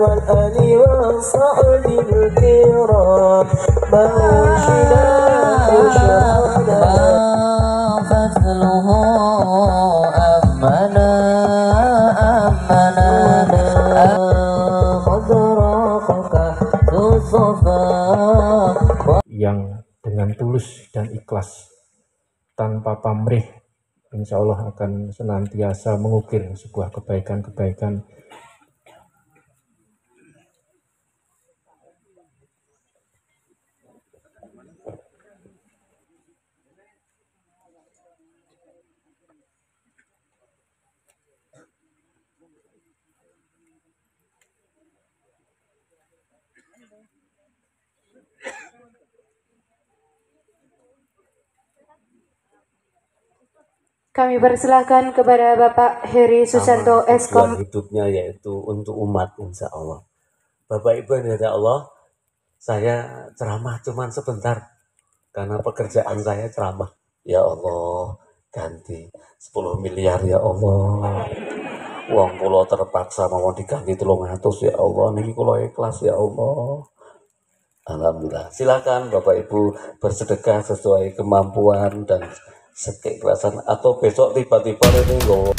والآل والصحب الكرام موشنا بشرانا فضله أمنا أمنا قد رافق ذو الصفا yang dengan tulus dan ikhlas tanpa pamrih insya Allah akan senantiasa mengukir sebuah kebaikan-kebaikan Kami persilahkan kepada Bapak Heri Susanto Eskom. hidupnya yaitu untuk umat insya Allah. Bapak Ibu yang ada Allah saya ceramah cuman sebentar. Karena pekerjaan saya ceramah. Ya Allah ganti 10 miliar ya Allah. Uang pulau terpaksa mau diganti tulung atus ya Allah. Niki kulo ikhlas ya Allah. Alhamdulillah. Silakan Bapak Ibu bersedekah sesuai kemampuan dan sekeikhlasan atau besok tiba-tiba ini loh